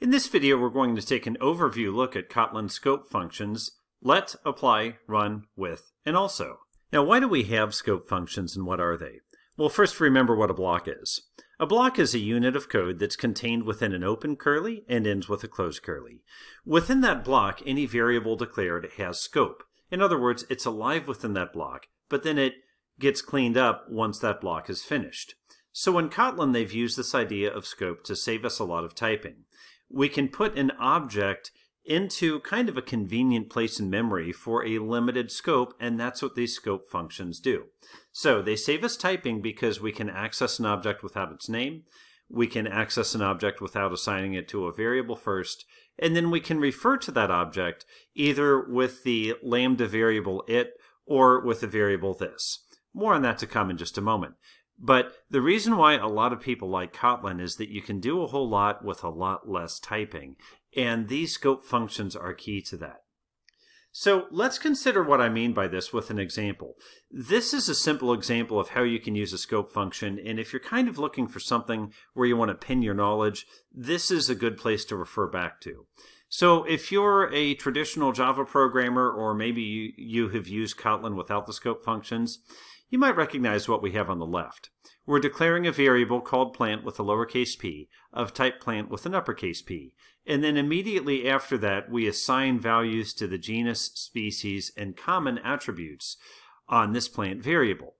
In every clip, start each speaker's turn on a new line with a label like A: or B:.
A: In this video, we're going to take an overview look at Kotlin scope functions let, apply, run, with, and also. Now, why do we have scope functions and what are they? Well, first remember what a block is. A block is a unit of code that's contained within an open curly and ends with a closed curly. Within that block, any variable declared has scope. In other words, it's alive within that block, but then it gets cleaned up once that block is finished. So in Kotlin, they've used this idea of scope to save us a lot of typing we can put an object into kind of a convenient place in memory for a limited scope, and that's what these scope functions do. So they save us typing because we can access an object without its name, we can access an object without assigning it to a variable first, and then we can refer to that object either with the lambda variable it or with the variable this. More on that to come in just a moment. But the reason why a lot of people like Kotlin is that you can do a whole lot with a lot less typing. And these scope functions are key to that. So let's consider what I mean by this with an example. This is a simple example of how you can use a scope function, and if you're kind of looking for something where you want to pin your knowledge, this is a good place to refer back to. So if you're a traditional Java programmer, or maybe you, you have used Kotlin without the scope functions, you might recognize what we have on the left. We're declaring a variable called plant with a lowercase p of type plant with an uppercase p. And then immediately after that, we assign values to the genus, species, and common attributes on this plant variable.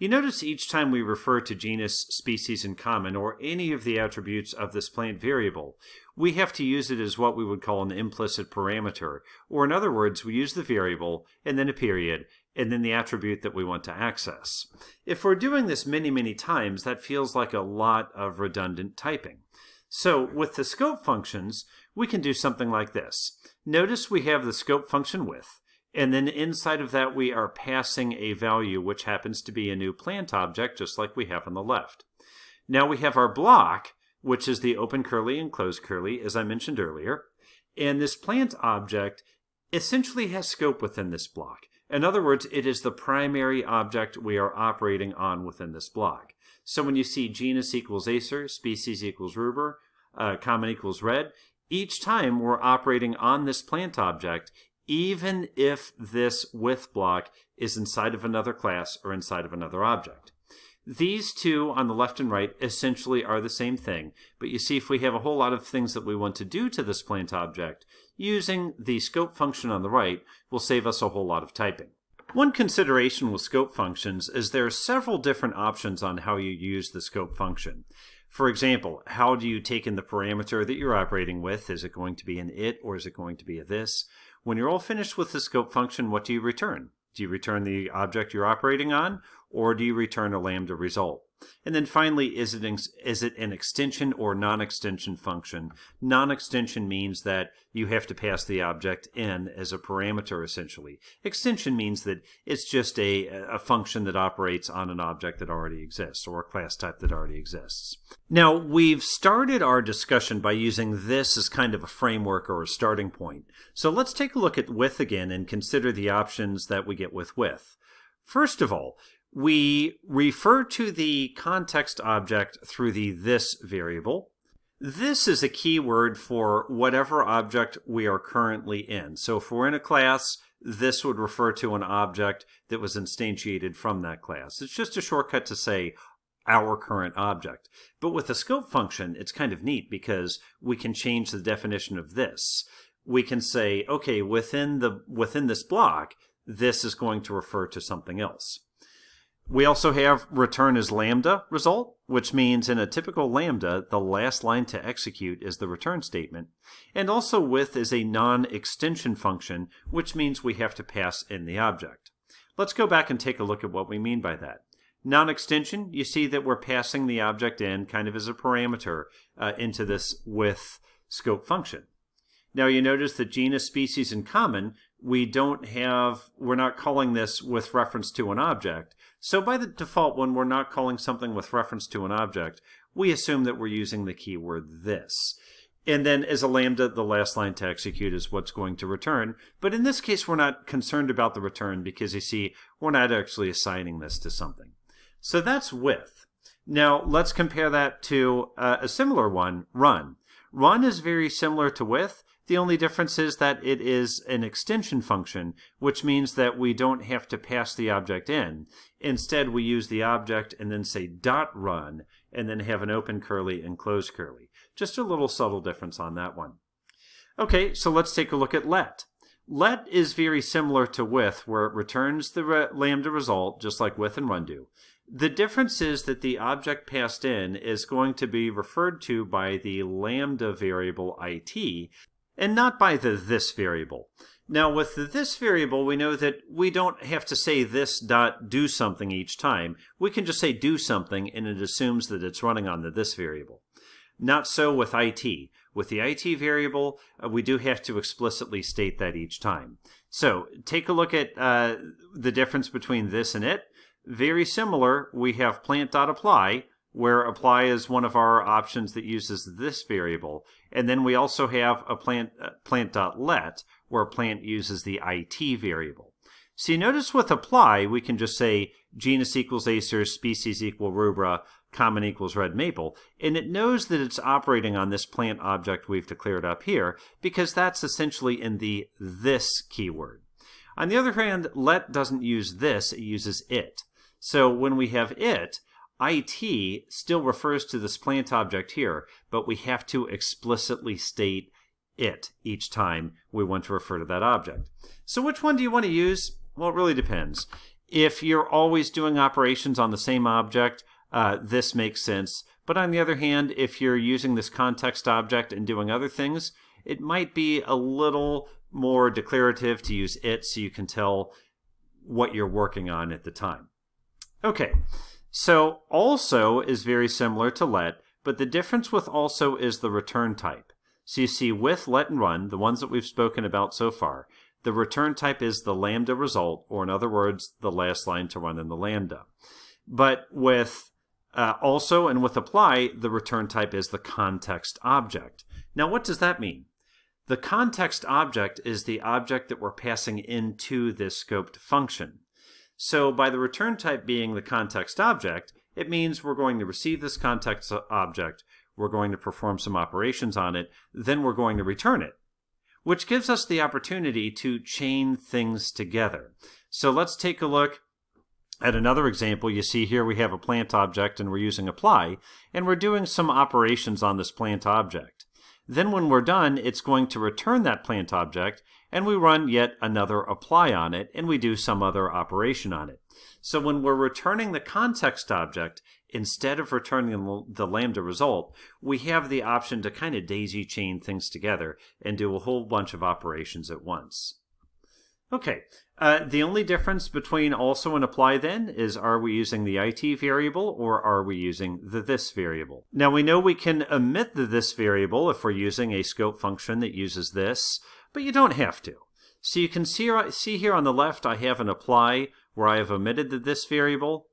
A: You notice each time we refer to genus, species, and common, or any of the attributes of this plant variable, we have to use it as what we would call an implicit parameter, or in other words, we use the variable, and then a period, and then the attribute that we want to access. If we're doing this many, many times, that feels like a lot of redundant typing. So with the scope functions, we can do something like this. Notice we have the scope function with, and then inside of that we are passing a value which happens to be a new plant object just like we have on the left. Now we have our block, which is the open curly and closed curly as I mentioned earlier, and this plant object essentially has scope within this block. In other words, it is the primary object we are operating on within this block. So when you see genus equals Acer, species equals Ruber, uh, common equals red, each time we're operating on this plant object, even if this with block is inside of another class or inside of another object. These two on the left and right essentially are the same thing, but you see if we have a whole lot of things that we want to do to this plant object, using the scope function on the right will save us a whole lot of typing. One consideration with scope functions is there are several different options on how you use the scope function. For example, how do you take in the parameter that you're operating with? Is it going to be an it or is it going to be a this? When you're all finished with the scope function, what do you return? Do you return the object you're operating on, or do you return a lambda result? And then finally, is it, is it an extension or non-extension function? Non-extension means that you have to pass the object in as a parameter, essentially. Extension means that it's just a, a function that operates on an object that already exists, or a class type that already exists. Now, we've started our discussion by using this as kind of a framework or a starting point. So let's take a look at with again and consider the options that we get with with. First of all, we refer to the context object through the this variable. This is a keyword for whatever object we are currently in. So if we're in a class, this would refer to an object that was instantiated from that class. It's just a shortcut to say our current object. But with the scope function, it's kind of neat because we can change the definition of this. We can say, okay, within the within this block, this is going to refer to something else. We also have return as lambda result, which means in a typical lambda, the last line to execute is the return statement. And also with is a non-extension function, which means we have to pass in the object. Let's go back and take a look at what we mean by that. Non-extension, you see that we're passing the object in kind of as a parameter uh, into this with scope function. Now you notice that genus, species, and common, we don't have, we're not calling this with reference to an object. So by the default, when we're not calling something with reference to an object, we assume that we're using the keyword this. And then as a lambda, the last line to execute is what's going to return. But in this case, we're not concerned about the return because you see, we're not actually assigning this to something. So that's with. Now let's compare that to uh, a similar one, run. Run is very similar to with. The only difference is that it is an extension function, which means that we don't have to pass the object in. Instead, we use the object and then say dot run, and then have an open curly and close curly. Just a little subtle difference on that one. Okay, so let's take a look at let. Let is very similar to with, where it returns the re lambda result, just like with and run do. The difference is that the object passed in is going to be referred to by the lambda variable it, and not by the this variable. Now with the this variable, we know that we don't have to say this dot do something each time. We can just say do something and it assumes that it's running on the this variable. Not so with it. With the it variable, uh, we do have to explicitly state that each time. So take a look at uh, the difference between this and it. Very similar, we have plant.apply, where apply is one of our options that uses this variable. And then we also have a plant, uh, plant.let, where plant uses the it variable. So notice with apply, we can just say genus equals Acer, species equal rubra, common equals red maple, and it knows that it's operating on this plant object we've declared up here, because that's essentially in the this keyword. On the other hand, let doesn't use this, it uses it. So when we have it, it still refers to this plant object here, but we have to explicitly state it each time we want to refer to that object. So which one do you want to use? Well, it really depends. If you're always doing operations on the same object, uh, this makes sense. But on the other hand, if you're using this context object and doing other things, it might be a little more declarative to use it so you can tell what you're working on at the time. Okay, so also is very similar to let, but the difference with also is the return type. So you see with, let, and run, the ones that we've spoken about so far, the return type is the lambda result, or in other words, the last line to run in the lambda. But with uh, also and with apply, the return type is the context object. Now what does that mean? The context object is the object that we're passing into this scoped function. So by the return type being the context object, it means we're going to receive this context object, we're going to perform some operations on it, then we're going to return it, which gives us the opportunity to chain things together. So let's take a look at another example. You see here we have a plant object and we're using apply, and we're doing some operations on this plant object. Then when we're done, it's going to return that plant object, and we run yet another apply on it, and we do some other operation on it. So when we're returning the context object, instead of returning the lambda result, we have the option to kind of daisy chain things together and do a whole bunch of operations at once. Okay, uh, the only difference between also and apply then is are we using the it variable or are we using the this variable? Now we know we can omit the this variable if we're using a scope function that uses this, but you don't have to. So you can see, see here on the left I have an apply where I have omitted the this variable.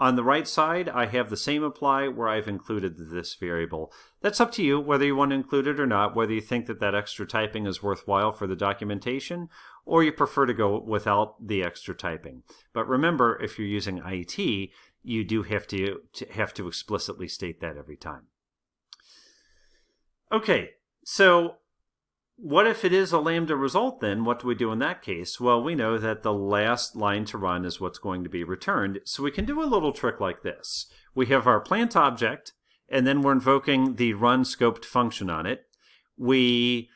A: On the right side, I have the same apply where I've included this variable. That's up to you whether you want to include it or not, whether you think that that extra typing is worthwhile for the documentation, or you prefer to go without the extra typing. But remember, if you're using IT, you do have to, to have to explicitly state that every time. Okay, so what if it is a lambda result then? What do we do in that case? Well, we know that the last line to run is what's going to be returned. So we can do a little trick like this. We have our plant object, and then we're invoking the run scoped function on it. We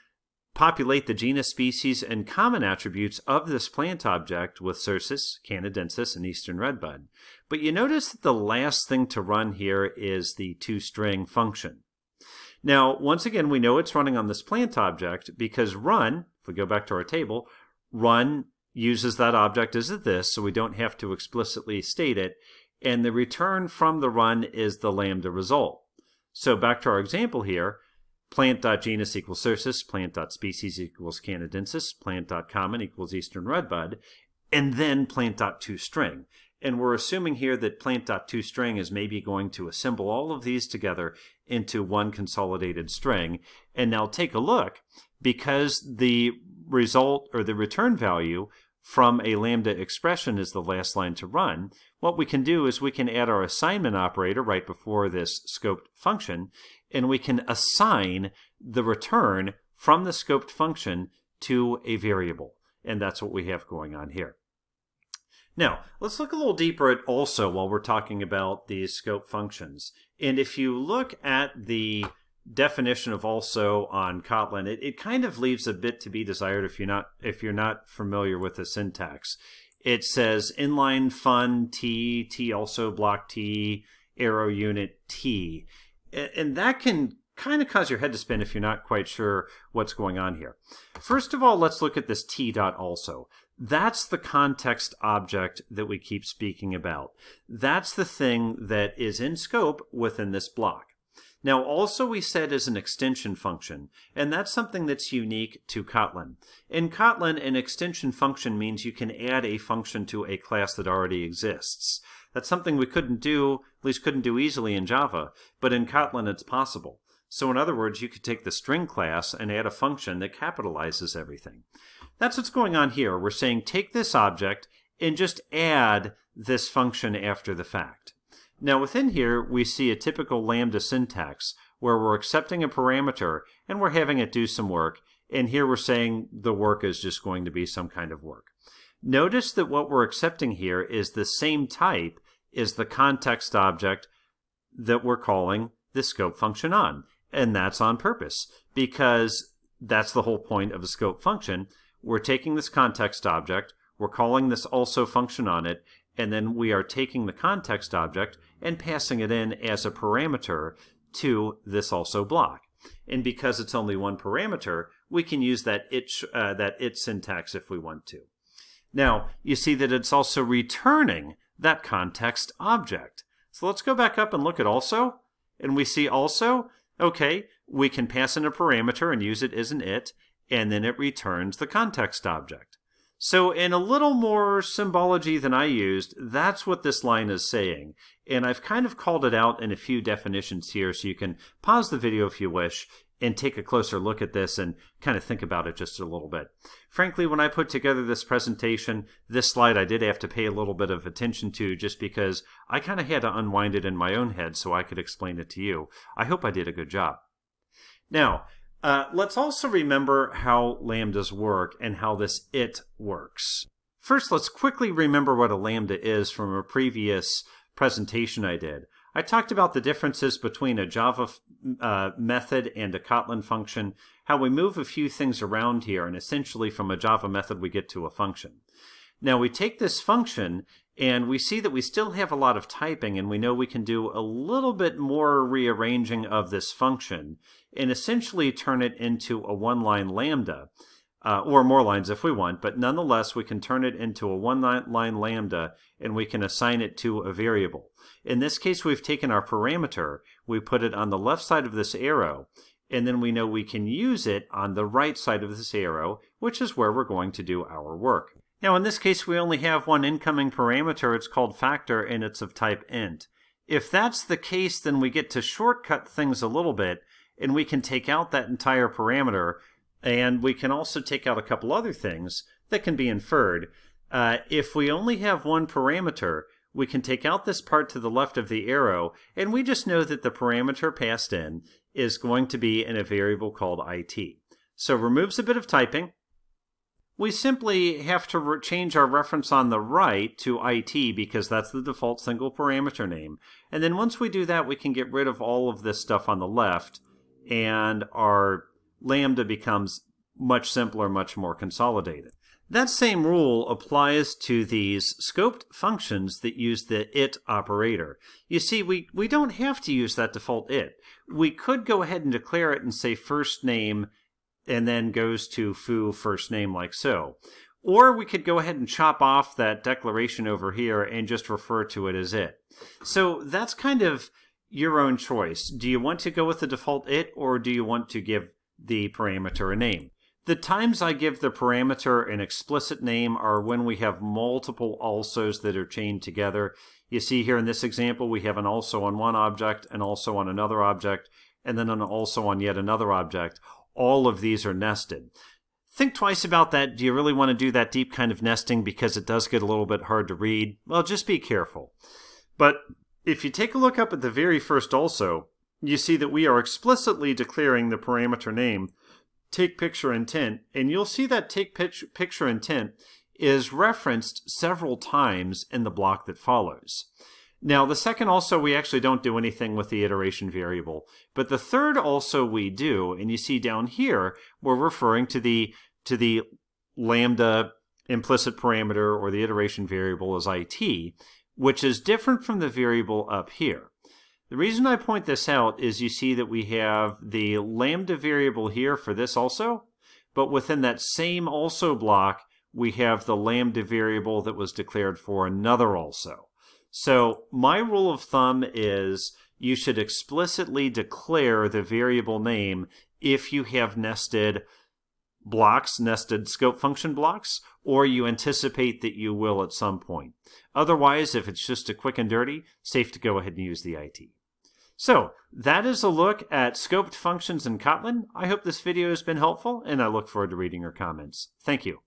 A: populate the genus, species, and common attributes of this plant object with Cercis, Canadensis, and Eastern Redbud. But you notice that the last thing to run here is the toString function. Now, once again, we know it's running on this plant object because run, if we go back to our table, run uses that object as a this, so we don't have to explicitly state it, and the return from the run is the lambda result. So back to our example here, plant.genus equals Cercis, plant.species equals Canadensis, plant.common equals Eastern Redbud, and then plant.toString. And we're assuming here that plant.toString is maybe going to assemble all of these together into one consolidated string. And now take a look, because the result or the return value from a lambda expression is the last line to run, what we can do is we can add our assignment operator right before this scoped function, and we can assign the return from the scoped function to a variable. And that's what we have going on here. Now, let's look a little deeper at also while we're talking about these scope functions. And if you look at the definition of also on Kotlin, it, it kind of leaves a bit to be desired if you're not if you're not familiar with the syntax. It says inline fun T, T also block T, arrow unit T. And that can kind of cause your head to spin if you're not quite sure what's going on here. First of all, let's look at this T dot also. That's the context object that we keep speaking about. That's the thing that is in scope within this block. Now, also we said is an extension function, and that's something that's unique to Kotlin. In Kotlin, an extension function means you can add a function to a class that already exists. That's something we couldn't do, at least couldn't do easily in Java, but in Kotlin it's possible. So in other words, you could take the string class and add a function that capitalizes everything. That's what's going on here. We're saying take this object and just add this function after the fact. Now within here, we see a typical Lambda syntax where we're accepting a parameter and we're having it do some work. And here we're saying the work is just going to be some kind of work. Notice that what we're accepting here is the same type as the context object that we're calling the scope function on. And that's on purpose because that's the whole point of a scope function. We're taking this context object, we're calling this also function on it, and then we are taking the context object and passing it in as a parameter to this also block. And because it's only one parameter, we can use that it, uh, that it syntax if we want to. Now, you see that it's also returning that context object. So let's go back up and look at also. And we see also, okay, we can pass in a parameter and use it as an it, and then it returns the context object. So in a little more symbology than I used, that's what this line is saying. And I've kind of called it out in a few definitions here, so you can pause the video if you wish and take a closer look at this and kind of think about it just a little bit. Frankly, when I put together this presentation, this slide I did have to pay a little bit of attention to just because I kind of had to unwind it in my own head so I could explain it to you. I hope I did a good job. Now, uh, let's also remember how lambdas work and how this it works. First, let's quickly remember what a lambda is from a previous presentation I did. I talked about the differences between a Java uh, method and a Kotlin function, how we move a few things around here, and essentially from a Java method we get to a function. Now we take this function and we see that we still have a lot of typing and we know we can do a little bit more rearranging of this function and essentially turn it into a one-line lambda, uh, or more lines if we want, but nonetheless we can turn it into a one-line lambda and we can assign it to a variable. In this case we've taken our parameter, we put it on the left side of this arrow, and then we know we can use it on the right side of this arrow, which is where we're going to do our work. Now in this case we only have one incoming parameter, it's called factor, and it's of type int. If that's the case, then we get to shortcut things a little bit and we can take out that entire parameter and we can also take out a couple other things that can be inferred. Uh, if we only have one parameter, we can take out this part to the left of the arrow, and we just know that the parameter passed in is going to be in a variable called it. So removes a bit of typing. We simply have to change our reference on the right to it because that's the default single parameter name. And then once we do that, we can get rid of all of this stuff on the left and our lambda becomes much simpler, much more consolidated. That same rule applies to these scoped functions that use the it operator. You see, we, we don't have to use that default it. We could go ahead and declare it and say first name and then goes to foo first name like so. Or we could go ahead and chop off that declaration over here and just refer to it as it. So that's kind of your own choice. Do you want to go with the default it or do you want to give the parameter a name? The times I give the parameter an explicit name are when we have multiple alsos that are chained together. You see here in this example, we have an also on one object, and also on another object, and then an also on yet another object. All of these are nested. Think twice about that. Do you really want to do that deep kind of nesting because it does get a little bit hard to read? Well, just be careful. But if you take a look up at the very first also, you see that we are explicitly declaring the parameter name take picture intent, and you'll see that take picture intent is referenced several times in the block that follows. Now, the second also, we actually don't do anything with the iteration variable. But the third also we do, and you see down here, we're referring to the, to the lambda implicit parameter or the iteration variable as it, which is different from the variable up here. The reason I point this out is you see that we have the lambda variable here for this also, but within that same also block, we have the lambda variable that was declared for another also. So my rule of thumb is you should explicitly declare the variable name if you have nested blocks, nested scope function blocks, or you anticipate that you will at some point. Otherwise, if it's just a quick and dirty, safe to go ahead and use the IT. So that is a look at scoped functions in Kotlin. I hope this video has been helpful, and I look forward to reading your comments. Thank you.